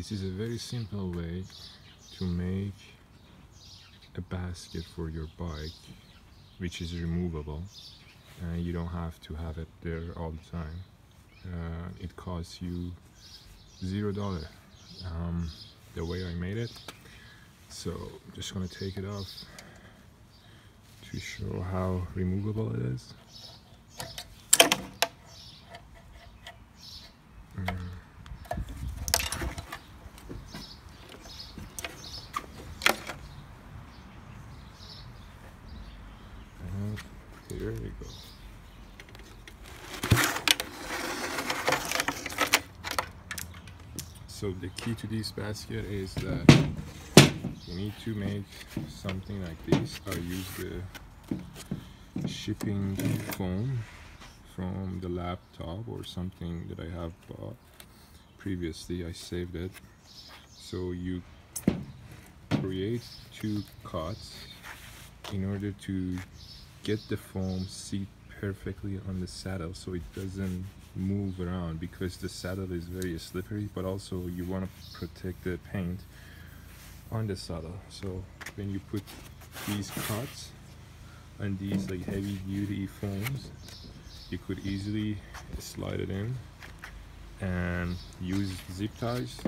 This is a very simple way to make a basket for your bike which is removable. And you don't have to have it there all the time. Uh, it costs you zero dollar um, the way I made it. So just gonna take it off to show how removable it is here we go. So the key to this basket is that you need to make something like this. I use the shipping foam from the laptop or something that I have bought previously. I saved it. So you create two cuts in order to get the foam seat perfectly on the saddle so it doesn't move around because the saddle is very slippery but also you want to protect the paint on the saddle. So when you put these cuts on these like heavy duty foams you could easily slide it in and use zip ties